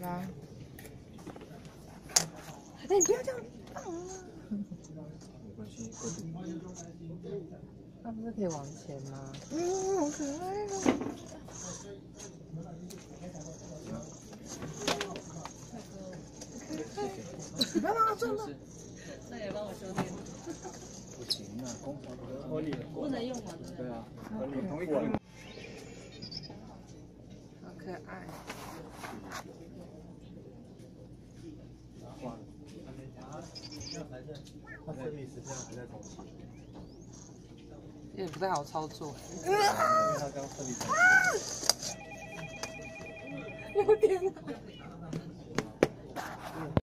来吧。哎，你不要这样放啊！没关系，够顶。那不是可以往前吗？嗯，好可爱哦。你不要让他撞到。那也帮我修电。不行啊，工厂合理。不能用吗？对啊，合理同一款。好可爱。他生理时间还在重启。也不太好操作。因为他刚生理。有点。